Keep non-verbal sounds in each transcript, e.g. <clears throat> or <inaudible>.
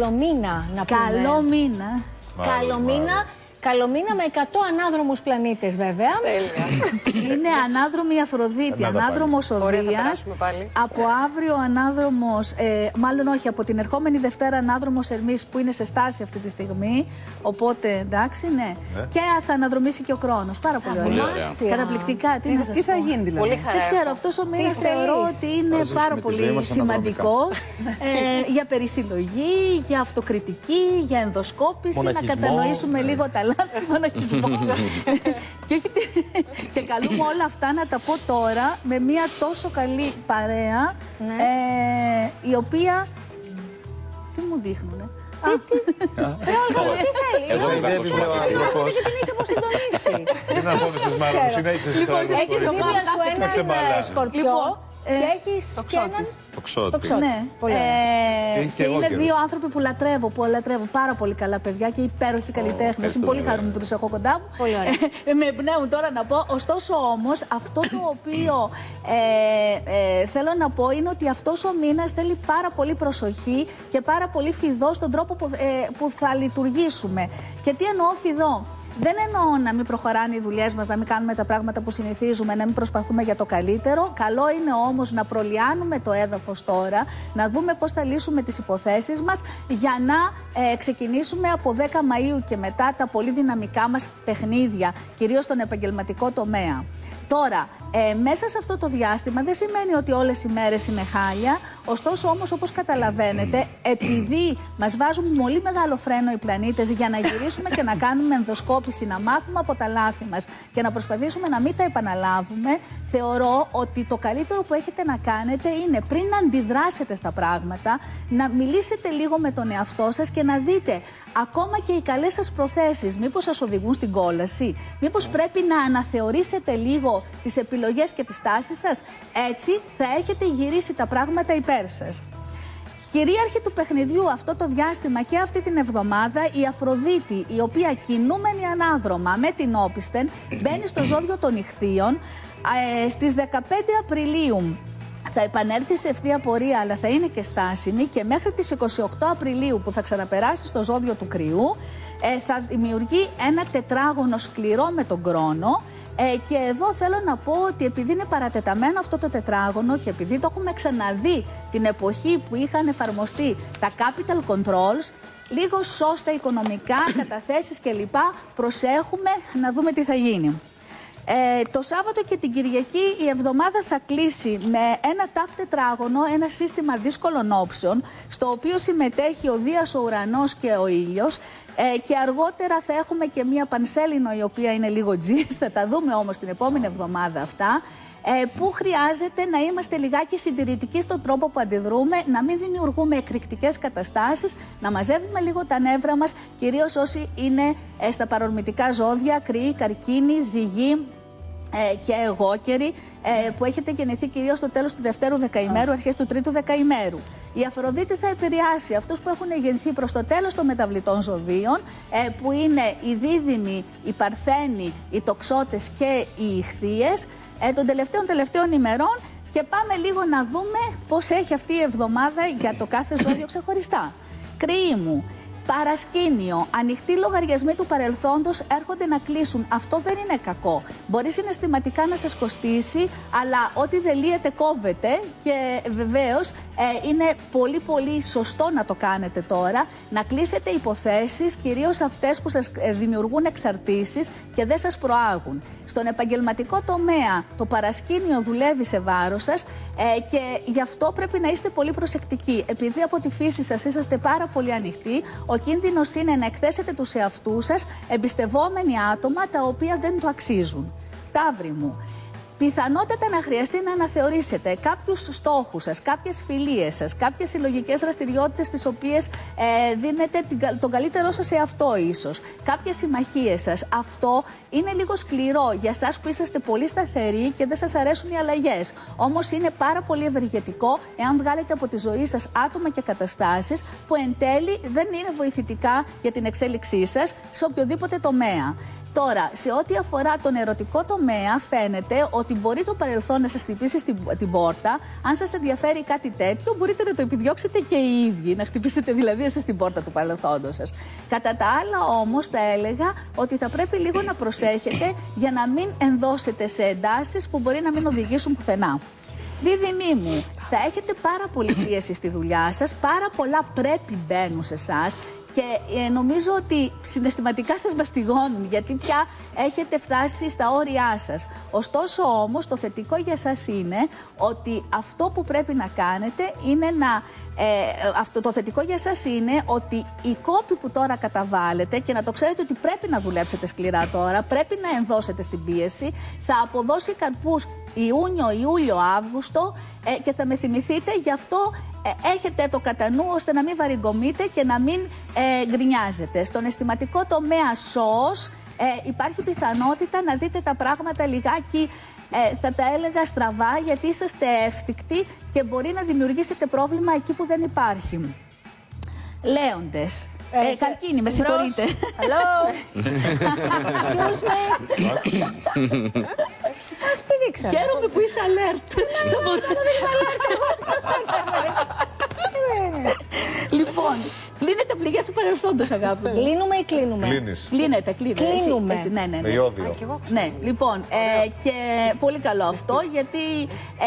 Καλό μήνα να πούμε. Καλό μήνα. Καλό μήνα. Καλό μήνα με 100 ανάδρομους πλανήτες, βέβαια. Είναι ανάδρομη Αφροδίτη, Ένα τα ανάδρομος Ωραία, θα Οδεία. περάσουμε πάλι. Από αύριο ανάδρομος, ε, μάλλον όχι, από την ερχόμενη Δευτέρα ανάδρομος Ερμής που είναι σε στάση αυτή τη στιγμή. Οπότε εντάξει, ναι. Ναι. Και θα αναδρομήσει και ο χρόνο. Πάρα πολύ ωραία. Θαυμάσια. Καταπληκτικά. Τι, να σας Τι θα πω. γίνει δηλαδή; Πολύ χαρά. Δεν ξέρω, έχω. αυτός ο μήνας Τι θεωρώ θέλεις; ότι είναι Θα ζήσουμε πάρα τη ζωή πολύ μας σημαντικός ε, για περισυλλογή, για αυτοκριτική, για ενδοσκόπηση, να Μοναχισμός. κατανοήσουμε λίγο τα λάθη, <laughs> μοναχισμό. <laughs> και, όχι τι- και καλούμε όλα αυτά να τα πω τώρα με μια τόσο καλή παρέα, ε, η οποία. Τι μου δείχνουνε; Α, Εγώ δεν Παιδεύει είμαι ο άνθρωπος. Και την έχει αποσυντονίσει. Τι να πω με τις μάρες μου, συνέχισε εσύ τώρα. Έχεις τις στο ιστορίες. μήνα σου Κάτσε έναν μπάλα. Ε, σκορπιό Λοιπόν, και ε, έχει και έναν. Το ξότι. Το ξότι. Ναι, Πολύ ωραία. ε, Και έχεις και και εγώ είναι καιρό. δύο άνθρωποι που λατρεύω, που λατρεύω πάρα πολύ καλά παιδιά και υπέροχοι καλλιτέχνες. Είμαι ευχαριστούμε, πολύ βέβαια. χαρούμενη που τους έχω κοντά μου. Πολύ ωραία. Ε, με εμπνέουν τώρα να πω. Ωστόσο όμως, αυτό το οποίο ε, ε, θέλω να πω είναι ότι αυτός ο μήνας θέλει πάρα πολύ προσοχή και πάρα πολύ φιδό στον τρόπο που, ε, που θα λειτουργήσουμε. Και τι εννοώ φιδό; Δεν εννοώ να μην προχωράνε οι δουλειές μας, να μην κάνουμε τα πράγματα που συνηθίζουμε, να μην προσπαθούμε για το καλύτερο. Καλό είναι όμως να προλιάνουμε το έδαφος τώρα, να δούμε πώς θα λύσουμε τις υποθέσεις μας για να ε, ξεκινήσουμε από 10 Μαΐου και μετά τα πολύ δυναμικά μας παιχνίδια, κυρίως στον επαγγελματικό τομέα. Τώρα, ε, μέσα σε αυτό το διάστημα δεν σημαίνει ότι όλες οι μέρες είναι χάλια. Ωστόσο όμως όπως καταλαβαίνετε, επειδή μας βάζουν πολύ μεγάλο φρένο οι πλανήτες για να γυρίσουμε και να κάνουμε ενδοσκόπηση, να μάθουμε από τα λάθη μας και να προσπαθήσουμε να μην τα επαναλάβουμε, θεωρώ ότι το καλύτερο που έχετε να κάνετε είναι πριν να αντιδράσετε στα πράγματα, να μιλήσετε λίγο με τον εαυτό σας και να δείτε ακόμα και οι καλές σας προθέσεις μήπως σας οδηγούν στην κόλαση, μήπως πρέπει να αναθεωρήσετε λίγο τις επιλογές και τις τάσεις σας. Έτσι θα έχετε γυρίσει τα πράγματα υπέρ σας. Κυρίαρχη του παιχνιδιού αυτό το διάστημα και αυτή την εβδομάδα η Αφροδίτη, η οποία κινούμενη ανάδρομα με την Όπισθεν, μπαίνει στο ζώδιο των Ιχθείων ε, στις 15 Απριλίου. Θα επανέλθει σε ευθεία πορεία, αλλά θα είναι και στάσιμη και μέχρι τις 28 Απριλίου που θα ξαναπεράσει στο ζώδιο του κρυού, ε, θα δημιουργεί ένα τετράγωνο σκληρό με τον κρόνο ε, και εδώ θέλω να πω ότι επειδή είναι παρατεταμένο αυτό το τετράγωνο και επειδή το έχουμε ξαναδεί την εποχή που είχαν εφαρμοστεί τα capital controls, λίγο σώστα οικονομικά, <coughs> καταθέσεις κλπ. Προσέχουμε να δούμε τι θα γίνει. Ε, το Σάββατο και την Κυριακή η εβδομάδα θα κλείσει με ένα τάφ τετράγωνο, ένα σύστημα δύσκολων όψεων, στο οποίο συμμετέχει ο Δίας, ο Ουρανός και ο Ήλιος. Ε, και αργότερα θα έχουμε και μία πανσέλινο η οποία είναι λίγο τζις, θα τα δούμε όμως την επόμενη εβδομάδα αυτά. Ε, που χρειάζεται να είμαστε λιγάκι συντηρητικοί στον τρόπο που αντιδρούμε, να μην δημιουργούμε εκρηκτικές καταστάσεις, να μαζεύουμε λίγο τα νεύρα μας, κυρίως όσοι είναι ε, στα παρορμητικά ζώδια, κρυοί, καρκίνοι, ζυγοί, ε, και εγώκεροι ε, που έχετε γεννηθεί κυρίως στο τέλος του δευτέρου δεκαημέρου, αρχές του τρίτου δεκαημέρου. Η Αφροδίτη θα επηρεάσει αυτούς που έχουν γεννηθεί προς το τέλος των μεταβλητών ζωδίων, ε, που είναι οι δίδυμοι, οι παρθένοι, οι τοξότες και οι ηχθείες, ε, των τελευταίων τελευταίων ημερών και πάμε λίγο να δούμε πώς έχει αυτή η εβδομάδα για το κάθε <coughs> ζώδιο ξεχωριστά. Κρυοί μου, Παρασκήνιο. Ανοιχτοί λογαριασμοί του παρελθόντος έρχονται να κλείσουν. Αυτό δεν είναι κακό. Μπορεί συναισθηματικά να σας κοστίσει, αλλά ό,τι δεν λύεται κόβεται και βεβαίως ε, είναι πολύ πολύ σωστό να το κάνετε τώρα. Να κλείσετε υποθέσεις, κυρίως αυτές που σας ε, δημιουργούν εξαρτήσεις και δεν σας προάγουν. Στον επαγγελματικό τομέα το παρασκήνιο δουλεύει σε βάρος σας ε, και γι' αυτό πρέπει να είστε πολύ προσεκτικοί. Επειδή από τη φύση σας είσαστε πάρα πολύ ανοιχτοί, ο κίνδυνος είναι να εκθέσετε τους εαυτούς σας εμπιστευόμενοι άτομα τα οποία δεν το αξίζουν. Ταύρι μου. Πιθανότατα να χρειαστεί να αναθεωρήσετε κάποιους στόχους σας, κάποιες φιλίες σας, κάποιες συλλογικές δραστηριότητες τις οποίες ε, δίνετε την κα- τον καλύτερό σας εαυτό, ίσως. Κάποιες συμμαχίες σας. Αυτό είναι λίγο σκληρό για εσά που είσαστε πολύ σταθεροί και δεν σας αρέσουν οι αλλαγές. Όμως είναι πάρα πολύ ευεργετικό εάν βγάλετε από τη ζωή σας άτομα και καταστάσεις που εν τέλει δεν είναι βοηθητικά για την εξέλιξή σας σε οποιοδήποτε τομέα. Τώρα, σε ό,τι αφορά τον ερωτικό τομέα, φαίνεται ότι μπορεί το παρελθόν να σας χτυπήσει στην, την πόρτα. Αν σας ενδιαφέρει κάτι τέτοιο, μπορείτε να το επιδιώξετε και οι ίδιοι, να χτυπήσετε δηλαδή εσείς την πόρτα του παρελθόντος σας. Κατά τα άλλα, όμως, θα έλεγα ότι θα πρέπει λίγο να προσέχετε για να μην ενδώσετε σε εντάσεις που μπορεί να μην οδηγήσουν πουθενά. Δίδυμή μου, θα έχετε πάρα πολύ πίεση στη δουλειά σας, πάρα πολλά πρέπει μπαίνουν σε εσάς και ε, νομίζω ότι συναισθηματικά σας μαστιγώνουν γιατί πια έχετε φτάσει στα όρια σας. Ωστόσο όμως το θετικό για σας είναι ότι αυτό που πρέπει να κάνετε είναι να... Ε, αυτό το θετικό για σας είναι ότι η κόπη που τώρα καταβάλλετε και να το ξέρετε ότι πρέπει να δουλέψετε σκληρά τώρα, πρέπει να ενδώσετε στην πίεση, θα αποδώσει καρπούς Ιούνιο, Ιούλιο, Αύγουστο ε, και θα με θυμηθείτε γι' αυτό ε, έχετε το κατά νου ώστε να μην βαριγκομείτε και να μην ε, γκρινιάζετε. Στον αισθηματικό τομέα ΣΟΣ ε, υπάρχει πιθανότητα να δείτε τα πράγματα λιγάκι ε, θα τα έλεγα στραβά γιατί είσαστε εύθυκτοι και μπορεί να δημιουργήσετε πρόβλημα εκεί που δεν υπάρχει. Λέοντες, ε, καρκίνη, με συγχωρείτε. Hello. <laughs> Excuse me. <laughs> Ας πηδήξαμε. Χαίρομαι που είσαι alert. Λοιπόν, κλείνετε πληγές του παρελθόντος, αγάπη μου. Κλείνουμε ή κλείνουμε; Κλείνεις. Κλείνετε, κλείνετε. Εσύ, Κλείνουμε. εσύ, ναι, ναι, ναι. Με ιόδιο. Ναι, λοιπόν, ε, και πολύ καλό αυτό γιατί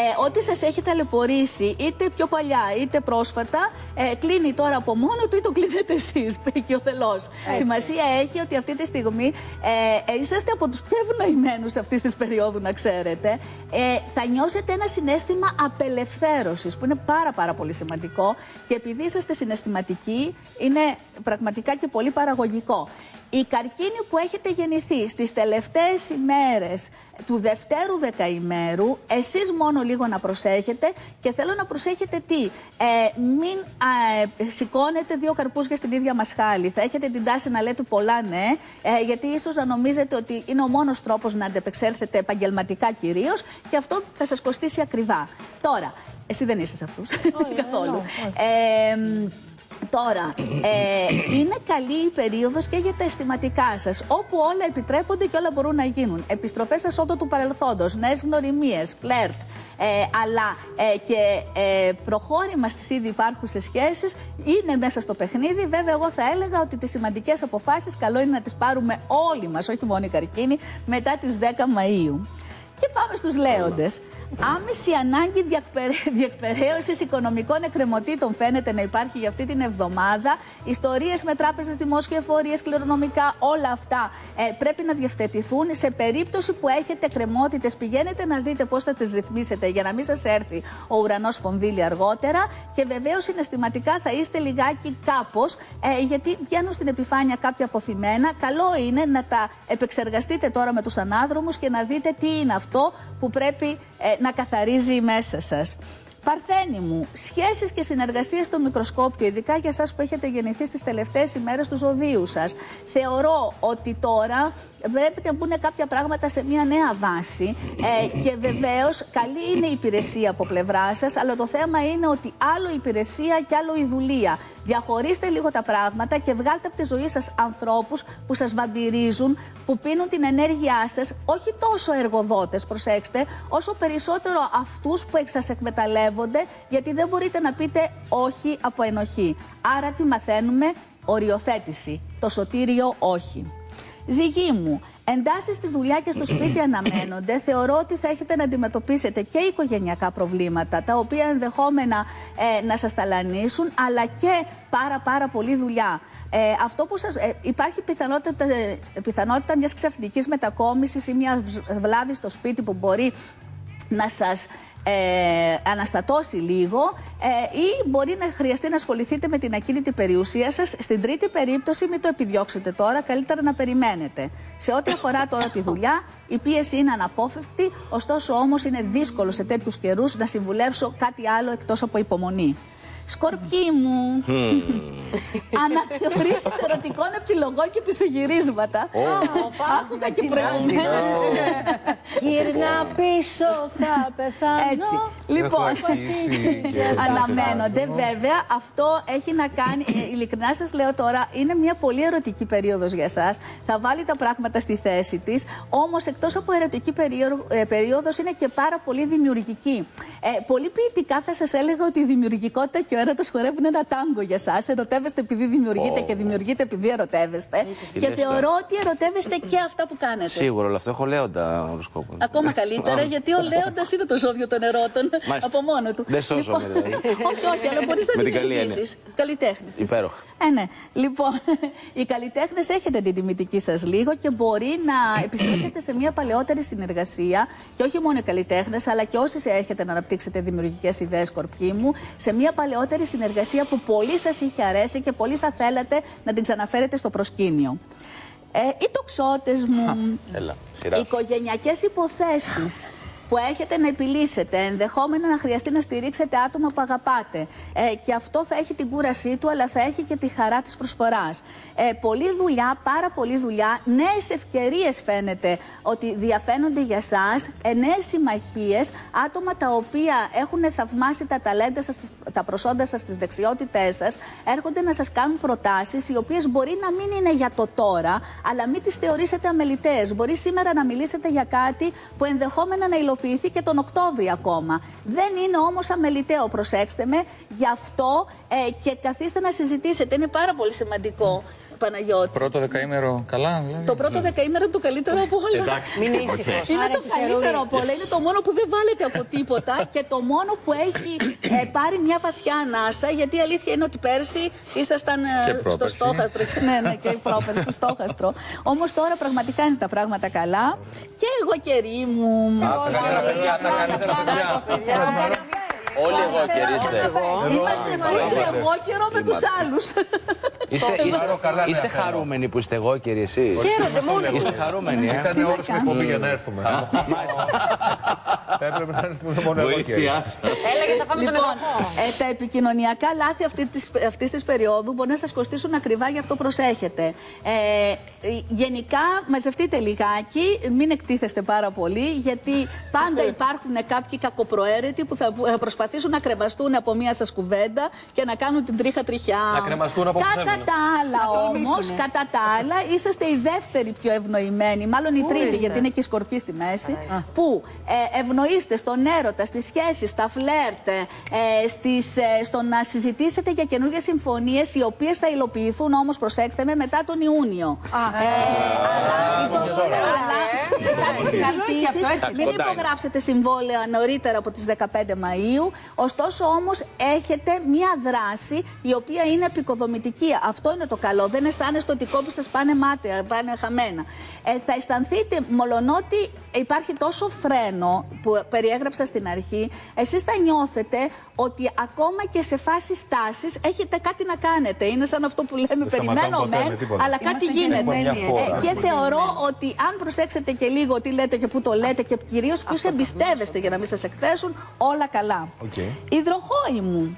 ε, ό,τι σας έχει ταλαιπωρήσει είτε πιο παλιά είτε πρόσφατα ε, κλείνει τώρα από μόνο του ή το κλείνετε εσείς <laughs> και ο θελός. Σημασία έχει ότι αυτή τη στιγμή ε, ε, είσαστε από τους πιο ευνοημένους αυτής της περίοδου να ξέρετε. Ε, θα νιώσετε ένα συνέστημα απελευθέρωσης που είναι πάρα πάρα πολύ σημαντικό και επειδή είσαστε συναισθηματικοί είναι πραγματικά και πολύ παραγωγικό. Η καρκίνη που έχετε γεννηθεί στις τελευταίες ημέρες του δευτέρου δεκαημέρου, εσείς μόνο λίγο να προσέχετε και θέλω να προσέχετε τι. Ε, μην α, ε, σηκώνετε δύο καρπούζια στην ίδια μασχάλη. Θα έχετε την τάση να λέτε πολλά ναι, ε, γιατί ίσως να νομίζετε ότι είναι ο μόνος τρόπος να αντεπεξέλθετε επαγγελματικά κυρίως και αυτό θα σας κοστίσει ακριβά. Τώρα, εσύ δεν είσαι σε αυτούς <laughs> καθόλου. Ε, Τώρα, ε, είναι καλή η περίοδος και για τα αισθηματικά σας, όπου όλα επιτρέπονται και όλα μπορούν να γίνουν. Επιστροφές σε σώτο του παρελθόντος, νέες γνωριμίες, φλερτ, ε, αλλά ε, και ε, προχώρημα στις ήδη υπάρχουσες σχέσεις είναι μέσα στο παιχνίδι. Βέβαια, εγώ θα έλεγα ότι τις σημαντικές αποφάσεις καλό είναι να τις πάρουμε όλοι μας, όχι μόνο οι καρκίνοι, μετά τις 10 Μαου. Και πάμε στους λέοντες. Άμεση ανάγκη διεκπαιρέ... <laughs> διεκπαιρέωσης οικονομικών εκκρεμωτήτων φαίνεται να υπάρχει για αυτή την εβδομάδα. Ιστορίες με τράπεζες, δημόσια εφορίες, κληρονομικά, όλα αυτά ε, πρέπει να διευθετηθούν. Σε περίπτωση που έχετε εκκρεμότητες πηγαίνετε να δείτε πώς θα τις ρυθμίσετε για να μην σας έρθει ο ουρανός φονδύλι αργότερα. Και βεβαίως συναισθηματικά θα είστε λιγάκι κάπως ε, γιατί βγαίνουν στην επιφάνεια κάποια αποθυμένα. Καλό είναι να τα επεξεργαστείτε τώρα με τους ανάδρομους και να δείτε τι είναι αυτό που πρέπει ε, να καθαρίζει μέσα σας. Παρθένη μου, σχέσεις και συνεργασίες στο μικροσκόπιο, ειδικά για εσάς που έχετε γεννηθεί στις τελευταίες ημέρες του ζωδίου σας. Θεωρώ ότι τώρα πρέπει να μπουν κάποια πράγματα σε μια νέα βάση ε, και βεβαίως καλή είναι η υπηρεσία από πλευρά σας, αλλά το θέμα είναι ότι άλλο η υπηρεσία και άλλο η δουλεία. Διαχωρίστε λίγο τα πράγματα και βγάλτε από τη ζωή σας ανθρώπους που σας βαμπυρίζουν, που πίνουν την ενέργειά σας, όχι τόσο εργοδότες, προσέξτε, όσο περισσότερο αυτούς που σας εκμεταλλεύονται, γιατί δεν μπορείτε να πείτε όχι από ενοχή. Άρα τι μαθαίνουμε, οριοθέτηση, το σωτήριο όχι. Ζυγή μου, εντάσεις στη δουλειά και στο σπίτι <clears throat> αναμένονται. Θεωρώ ότι θα έχετε να αντιμετωπίσετε και οικογενειακά προβλήματα, τα οποία ενδεχόμενα ε, να σας ταλανίσουν, αλλά και πάρα πάρα πολύ δουλειά. Ε, αυτό που σας, ε, υπάρχει πιθανότητα, ε, πιθανότητα μιας ξαφνικής μετακόμισης ή μιας βλάβης στο σπίτι που μπορεί να σας ε, αναστατώσει λίγο ε, ή μπορεί να χρειαστεί να ασχοληθείτε με την ακίνητη περιουσία σας. Στην τρίτη περίπτωση μην το επιδιώξετε τώρα, καλύτερα να περιμένετε. Σε ό,τι αφορά τώρα τη δουλειά, η πίεση είναι αναπόφευκτη, ωστόσο όμως είναι δύσκολο σε τέτοιους καιρούς να συμβουλεύσω κάτι άλλο εκτός από υπομονή. Σκορπί μου. Αναθεωρήσει ερωτικών επιλογών και πισωγυρίσματα. Άκουγα και προηγουμένως. Γύρνα πίσω, θα πεθάνω. Έτσι. Έχω Λοιπόν, αρχίσει και- αναμένονται. Βέβαια, αυτό έχει να κάνει. ε, Ειλικρινά σας λέω τώρα, είναι μια πολύ ερωτική περίοδος για εσά. Θα βάλει τα πράγματα στη θέση της. Όμως, εκτός από ερωτική περίοδος, είναι και πάρα πολύ δημιουργική. Ε, πολύ ποιητικά θα σας έλεγα ότι η δημιουργικότητα και ο έρωτα χορεύουν ένα τάγκο για εσά. Ερωτεύεστε επειδή δημιουργείτε και δημιουργείτε επειδή ερωτεύεστε. Τι και λες θεωρώ ότι ερωτεύεστε και αυτά που κάνετε. Σίγουρα, όλο αυτό έχω λέοντα οροσκόπο. Ακόμα καλύτερα, γιατί ο Λέοντας είναι το ζώδιο των ερώτων Μάλιστα. από μόνο του. Δεν σώζομαι, δηλαδή. όχι, όχι, αλλά μπορείς να Με την καλή δημιουργήσει. Καλλιτέχνης. Υπέροχα. Ε, ναι. Λοιπόν, <laughs> οι καλλιτέχνες έχετε την τιμητική σας λίγο και μπορεί να επιστρέψετε σε μια παλαιότερη συνεργασία. Και όχι μόνο οι καλλιτέχνες, αλλά και όσοι έχετε να αναπτύξετε δημιουργικές ιδέες, σκορπιοί μου, σε μια παλαιότερη συνεργασία που πολύ σας είχε αρέσει και πολύ θα θέλατε να την ξαναφέρετε στο προσκήνιο. Ε, οι τοξότες μου, Έλα, σειράς σου. οικογενειακές υποθέσεις που έχετε να επιλύσετε, ενδεχόμενα να χρειαστεί να στηρίξετε άτομα που αγαπάτε. Ε, και αυτό θα έχει την κούρασή του, αλλά θα έχει και τη χαρά της προσφοράς. Ε, πολλή δουλειά, πάρα πολλή δουλειά, νέες ευκαιρίες φαίνεται ότι διαφαίνονται για σας, ε, νέες συμμαχίες, άτομα τα οποία έχουν θαυμάσει τα ταλέντα σας, τις- τα προσόντα σας, τις δεξιότητές σας, έρχονται να σας κάνουν προτάσεις, οι οποίες μπορεί να μην είναι για το τώρα, αλλά μην τις θεωρήσετε αμελητές. Μπορεί σήμερα να μιλήσετε για κάτι που ενδεχόμενα να υλοποιηθεί και τον Οκτώβριο ακόμα. Δεν είναι όμως αμεληταίο, προσέξτε με, γι' αυτό ε, και καθίστε να συζητήσετε. Είναι πάρα πολύ σημαντικό, Παναγιώτη. Πρώτο δεκαήμερο καλά, δηλαδή. Το πρώτο δεκαήμερο είναι το καλύτερο από όλα. Εντάξει. Μην ήσυχο. Είναι το καλύτερο από όλα. Είναι το μόνο που δεν βάλετε από τίποτα και το μόνο που έχει ε, πάρει μια βαθιά ανάσα. Γιατί η αλήθεια είναι ότι πέρσι ήσασταν ε, Και στο πρόπερσι. στόχαστρο. <laughs> ναι, ναι, και η πρόπερση στο στόχαστρο. Όμως τώρα πραγματικά είναι τα πράγματα καλά. Και εγώ καιρή μου. Τα καλύτερα παιδιά, τα καλύτερα παιδιά. Όλοι εγώ κερίστε. Είμαστε full του εγώ καιρό με τους άλλους. Είστε, είστε, Μάρο, καλά είστε νέα θέλω. χαρούμενοι που είστε εγώ και εσείς; Χαίρονται μόνοι Είστε χαρούμενοι, ε; Ήταν ώρα στην εκπομπή για να έρθουμε. Θα έπρεπε να έρθουμε μόνο εγώ και Βοήθειάς. Έλεγε θα φάμε τον Λοιπόν, εγωχό. ε, τα επικοινωνιακά λάθη αυτή της, αυτής της περίοδου μπορεί να σας κοστίσουν ακριβά, γι' αυτό προσέχετε. Ε, γενικά, μαζευτείτε λιγάκι, μην εκτίθεστε πάρα πολύ, γιατί πάντα υπάρχουν κάποιοι κακοπροαίρετοι που θα θα προσπαθήσουν να κρεμαστούν από μία σας κουβέντα και να κάνουν την τρίχα τριχιά. Να κρεμαστούν από όπου Κατά θέλουν. τα άλλα όμως, κατά τα άλλα, είσαστε οι δεύτεροι πιο ευνοημένοι, μάλλον η τρίτη, γιατί είναι και η σκορπή στη μέση, που ε, ευνοείστε στον έρωτα, στις σχέσεις, στα φλερτ, ε, στις, ε, στο να συζητήσετε για καινούργιες συμφωνίες, οι οποίες θα υλοποιηθούν όμως, προσέξτε με, μετά τον Ιούνιο. Ε, αλλά αλλά μετά τις συζητήσεις, μην Κοντά είναι. υπογράψετε συμβόλαια νωρίτερα από τις 15 Μαΐου, ωστόσο όμως έχετε μία δράση η οποία είναι επικοδομητική. Αυτό είναι το καλό. Δεν αισθάνεστε ότι οι κόποι σας πάνε μάταια, πάνε χαμένα. Ε, θα αισθανθείτε, μολονότι υπάρχει τόσο φρένο που περιέγραψα στην αρχή, εσείς θα νιώθετε ότι ακόμα και σε φάση στάσης έχετε κάτι να κάνετε. Είναι σαν αυτό που λέμε, σταματάμε περιμένω ποτέ με μεν, τίποτα. αλλά κάτι γίνεται. μια φορά. Ε, και θεωρώ ότι αν προσέξετε και λίγο τι λέτε και πού το λέτε και κυρίως ποιους εμπιστεύεστε για να μην σας εκθέσουν, όλα καλά. Οκ. Υδροχόη μου.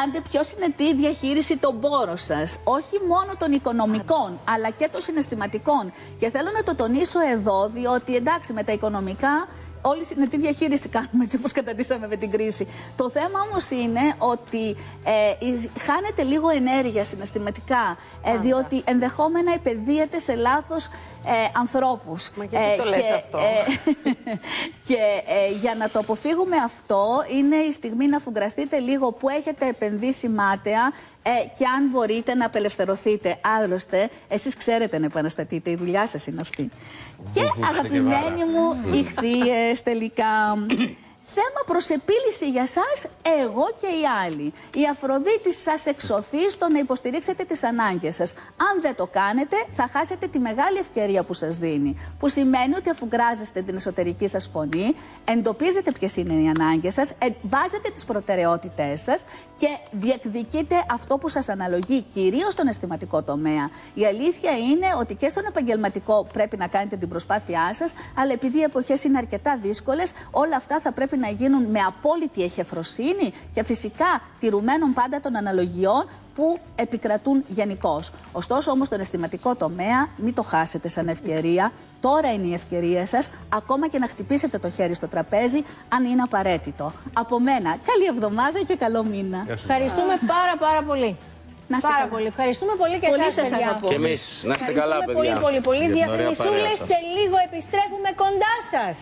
Κάντε πιο συνετή διαχείριση των πόρων σας. Όχι μόνο των οικονομικών, αλλά και των συναισθηματικών. Και θέλω να το τονίσω εδώ, διότι εντάξει, με τα οικονομικά όλη συνετή διαχείριση κάνουμε έτσι όπως καταντήσαμε με την κρίση. Το θέμα όμως είναι ότι ε, η- χάνετε λίγο ενέργεια συναισθηματικά, ε, διότι ενδεχόμενα επενδύεται σε λάθος ε, ανθρώπους. Μα γιατί το λες αυτό; <laughs> και ε, για να το αποφύγουμε αυτό, είναι η στιγμή να φουγκραστείτε λίγο που έχετε επενδύσει μάταια ε, και αν μπορείτε να απελευθερωθείτε. Άλλωστε, εσείς ξέρετε να επαναστατείτε, η δουλειά σας είναι αυτή. και αγαπημένοι μου, ηχθείες τελικά. <coughs> Θέμα προς επίλυση για σας, εγώ και οι άλλοι. Η Αφροδίτη σας εξωθεί στο να υποστηρίξετε τις ανάγκες σας. Αν δεν το κάνετε, θα χάσετε τη μεγάλη ευκαιρία που σας δίνει. Που σημαίνει ότι αφουγκράζεστε την εσωτερική σας φωνή, εντοπίζετε ποιες είναι οι ανάγκες σας, ε, βάζετε τις προτεραιότητές σας και διεκδικείτε αυτό που σας αναλογεί, κυρίως στον αισθηματικό τομέα. Η αλήθεια είναι ότι και στον επαγγελματικό πρέπει να κάνετε την προσπάθειά σας, αλλά επειδή οι εποχές είναι αρκετά δύσκολες, όλα αυτά θα πρέπει πρέπει να γίνουν με απόλυτη εχεφροσύνη και φυσικά τηρουμένων πάντα των αναλογιών που επικρατούν γενικώς. Ωστόσο, όμως, στον αισθηματικό τομέα, μην το χάσετε σαν ευκαιρία. Τώρα είναι η ευκαιρία σας, ακόμα και να χτυπήσετε το χέρι στο τραπέζι, αν είναι απαραίτητο. Από μένα, καλή εβδομάδα και καλό μήνα. Γεια σου. Ευχαριστούμε πάρα πάρα πολύ. Να είστε πάρα καλά. πολύ. Ευχαριστούμε πολύ και Πολύ εσάς, σας παιδιά. αγαπώ. Και εμείς, να είστε καλά, Ευχαριστούμε παιδιά. πολύ πολύ πολύ. Για την ωραία Διαφημισούλες παρέα σας. σε λίγο επιστρέφουμε κοντά σας.